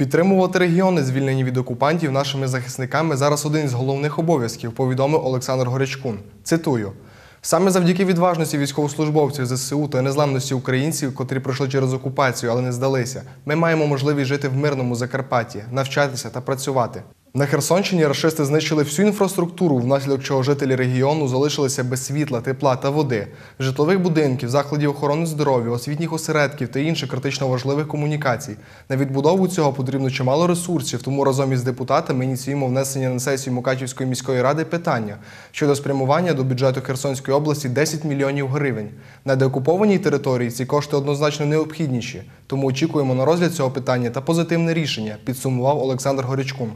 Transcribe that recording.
Підтримувати регіони, звільнені від окупантів нашими захисниками, зараз один із головних обов'язків, повідомив Олександр Горячкун. Цитую. Саме завдяки відважності військовослужбовців ЗСУ та незламності українців, котрі пройшли через окупацію, але не здалися, ми маємо можливість жити в мирному Закарпатті, навчатися та працювати. На Херсонщині рашисти знищили всю інфраструктуру, внаслідок чого жителі регіону залишилися без світла, тепла та води, житлових будинків, закладів охорони здоров'я, освітніх осередків та інших критично важливих комунікацій. На відбудову цього потрібно чимало ресурсів, тому разом із депутатами ініціюємо внесення на сесію Мукачівської міської ради питання щодо спрямування до бюджету Херсонської області 10 мільйонів гривень. На деокупованій території ці кошти однозначно необхідніші, тому очікуємо на розгляд цього питання та позитивне рішення, підсумував Олександр Горячкун.